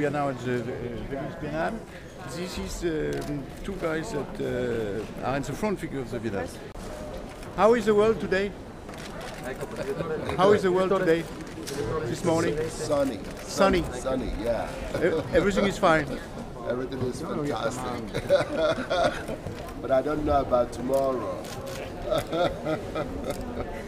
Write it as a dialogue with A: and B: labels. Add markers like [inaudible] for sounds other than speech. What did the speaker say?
A: we are now at the uh, Venice Biennale. This is um, two guys that uh, are in the front figure of the Biennale. How is the world today? How is the world today? This morning?
B: Sunny.
A: Sunny.
B: Sunny, yeah.
A: Everything is fine.
B: Everything is fantastic. [laughs] but I don't know about tomorrow. [laughs]